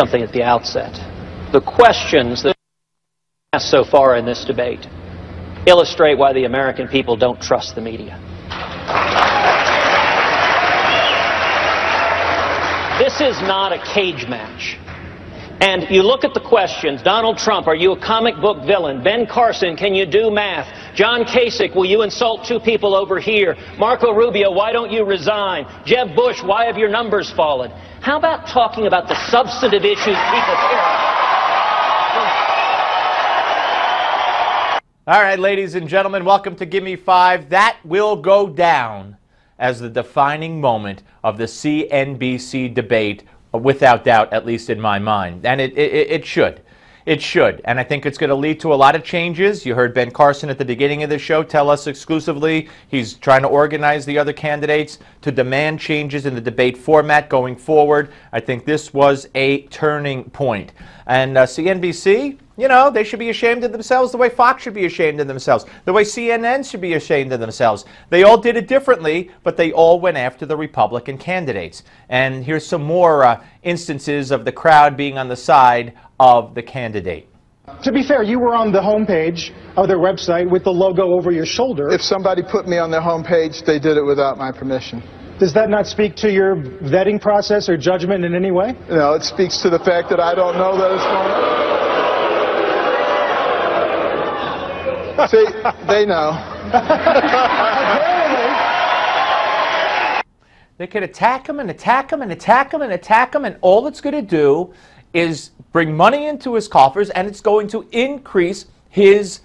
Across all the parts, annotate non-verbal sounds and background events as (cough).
something at the outset. The questions that asked so far in this debate illustrate why the American people don't trust the media. This is not a cage match. And you look at the questions. Donald Trump, are you a comic book villain? Ben Carson, can you do math? John Kasich, will you insult two people over here? Marco Rubio, why don't you resign? Jeb Bush, why have your numbers fallen? How about talking about the substantive issues people care about? All right, ladies and gentlemen, welcome to Gimme Five. That will go down as the defining moment of the CNBC debate without doubt, at least in my mind. And it, it, it should. It should. And I think it's going to lead to a lot of changes. You heard Ben Carson at the beginning of the show tell us exclusively he's trying to organize the other candidates to demand changes in the debate format going forward. I think this was a turning point. And uh, CNBC, you know, they should be ashamed of themselves the way Fox should be ashamed of themselves, the way CNN should be ashamed of themselves. They all did it differently, but they all went after the Republican candidates. And here's some more uh, instances of the crowd being on the side of the candidate. To be fair, you were on the homepage of their website with the logo over your shoulder. If somebody put me on their homepage, they did it without my permission. Does that not speak to your vetting process or judgment in any way? No, it speaks to the fact that I don't know that it's going on. See, they know. They could attack him and attack him and attack him and attack him, and all it's going to do is bring money into his coffers, and it's going to increase his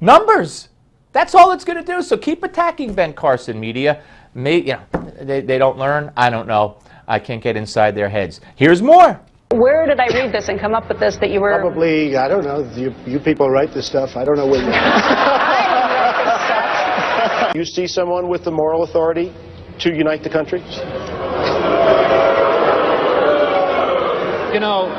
numbers. That's all it's going to do. So keep attacking Ben Carson media. May, you know, they, they don't learn. I don't know. I can't get inside their heads. Here's more. Where did I read this and come up with this that you were... Probably, I don't know, you, you people write this stuff. I don't know where you... (laughs) (laughs) you see someone with the moral authority to unite the country? You know,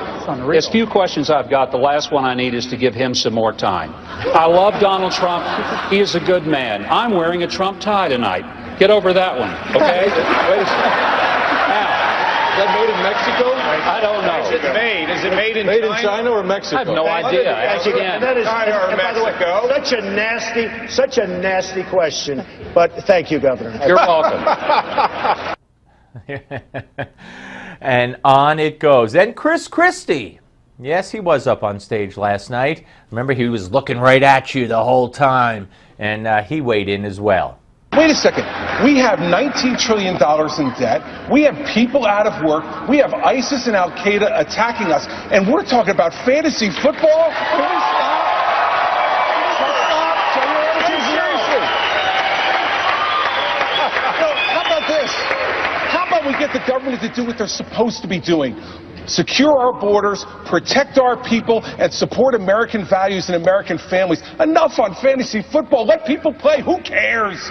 as few questions I've got, the last one I need is to give him some more time. I love Donald Trump. He is a good man. I'm wearing a Trump tie tonight. Get over that one, okay? (laughs) Is that made in Mexico? I don't know. Is it made? Is it made in Made China? in China or Mexico? I have no idea. Ask again. That is, China or and by the way, Mexico? such a nasty, such a nasty question. But thank you, Governor. You're welcome. (laughs) and on it goes. And Chris Christie. Yes, he was up on stage last night. Remember, he was looking right at you the whole time, and uh, he weighed in as well. Wait a second. We have $19 trillion in debt. We have people out of work. We have ISIS and Al Qaeda attacking us. And we're talking about fantasy football? We get the government to do what they're supposed to be doing? Secure our borders, protect our people, and support American values and American families. Enough on fantasy football. Let people play. Who cares?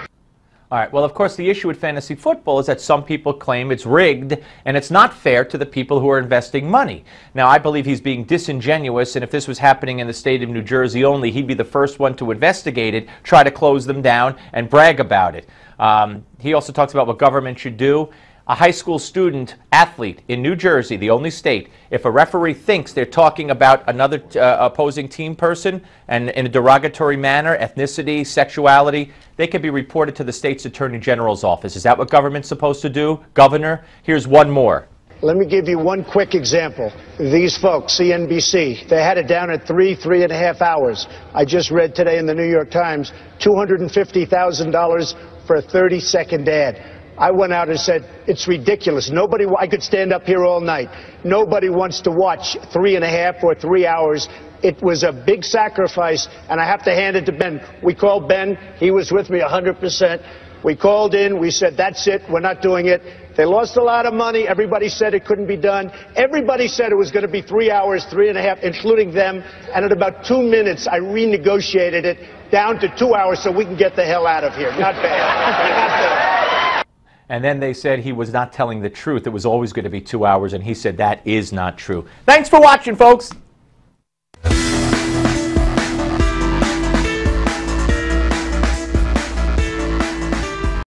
All right. Well, of course, the issue with fantasy football is that some people claim it's rigged and it's not fair to the people who are investing money. Now, I believe he's being disingenuous, and if this was happening in the state of New Jersey only, he'd be the first one to investigate it, try to close them down, and brag about it. Um, he also talks about what government should do. A high school student athlete in New Jersey, the only state, if a referee thinks they're talking about another uh, opposing team person and in a derogatory manner, ethnicity, sexuality, they can be reported to the state's attorney general's office. Is that what government's supposed to do? Governor, here's one more. Let me give you one quick example. These folks, CNBC, they had it down at three, three and a half hours. I just read today in the New York Times, $250,000 for a 30 second ad. I went out and said, it's ridiculous. Nobody, I could stand up here all night. Nobody wants to watch three and a half or three hours. It was a big sacrifice, and I have to hand it to Ben. We called Ben. He was with me 100%. We called in. We said, that's it. We're not doing it. They lost a lot of money. Everybody said it couldn't be done. Everybody said it was going to be three hours, three and a half, including them. And in about two minutes, I renegotiated it down to two hours so we can get the hell out of here. Not bad. (laughs) Not bad. And then they said he was not telling the truth. It was always going to be two hours, and he said that is not true. Thanks for watching, folks.